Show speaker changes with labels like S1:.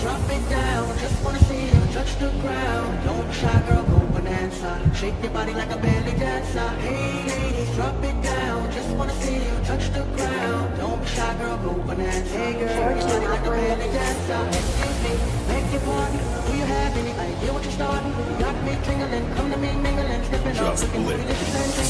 S1: drop it down. Just wanna see you touch the ground. Don't shy, girl, go bonanza. Shake your body like a belly dancer. Hey, ladies, drop it down. Just wanna see you touch the ground. Don't be shy, girl, go bonanza. Hey, girl, shake your body like a belly dancer. Excuse me, beg your pardon. Do you have any idea what you're starting? You got me tingling, come to me mingling, stepping up, looking delicious and.